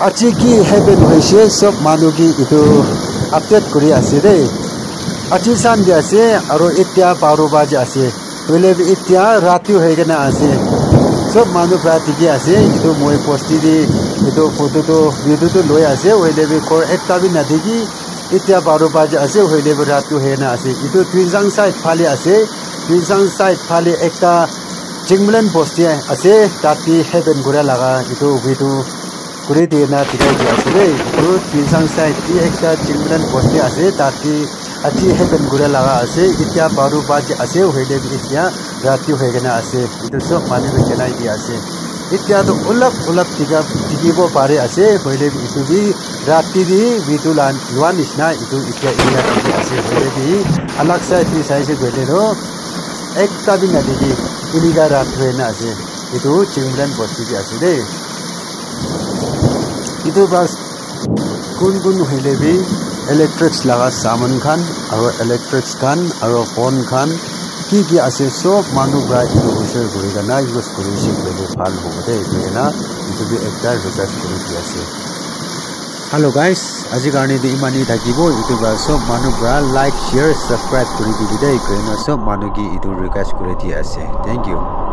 আজি কি হেভেন হৈছে চব মানুহ কি এইটো আপডেট কৰি আছে দেই আজি চানডে আছে আৰু এতিয়া বাৰ বাজি আছে হ'লে এতিয়া ৰাতিও হৈ কেনে আছে চব মানুহ প্ৰায় ঠিকে আছে এইটো মই পষ্টি দি এইটো ফটোটো ভিডিঅ'টো লৈ আছে হ'লে ঘৰ একটা বি নাথাকি এতিয়া বাৰ বাজি আছে হ'লে ৰাতিও হৈ কেনে আছে এইটো টুইনজাং চাইড ফালে আছে টুইনজাং চাইড ফালে একটা চিংমলেন বস্তি আছে তাতে হেভেন কৰা লগা এইটো ভিডিঅ' কৰি দিয়ে না ঠিকাই দি আছে দেই এইটো টুইনজাং চাইড একটা চিংমলেন বস্তি আছে তাতে আজি হেভেন কৰা লগা আছে এতিয়া বাৰ বাজি আছে হ'লে এতিয়া ৰাতিও হৈ কেনে আছে এইটো চব মানুহে জনাই দি আছে এতিয়াতো অলপ অলপ টিকা টিকিব পাৰে আছে হ'লে এইটো বি ৰাতি দি বিটো লোৱা নিচিনা এইটো এতিয়া এৰিয়া টিকি আছে হ'লে বি আলাগ চাইড দি চাইছে গ'লে ন একটা বি নাথাকি তিনিটা ৰাত হৈ না আছে এইটো চিংমলেন বস্তি দি আছে দেই এইটো বাছ কোন কোন হ'লে বি ইলেক্ট্ৰিক্স লগা চামান খান আৰু ইলেক্ট্ৰিক্স খান আৰু ফোন খান কি কি আছে চব মানুহবিলাক এইটো বছৰ ঘূৰি কেনে ইউজ কৰি শিকিলে ভাল হ'ব দেই সেইকাৰণে এইটো বি একটা ৰিকুৱেষ্ট কৰি দি আছে হেল্ল' গাইজ আজিৰ কাৰণে এইটো ইমানেই থাকিব এইটো বা চব মানুহবিলাক লাইক শ্বেয়াৰ ছাবস্ক্ৰাইব কৰি দিবি দেই সেইকাৰণে চব মানুহ কি এইটো ৰিকুৱেষ্ট কৰি দি আছে থেংক ইউ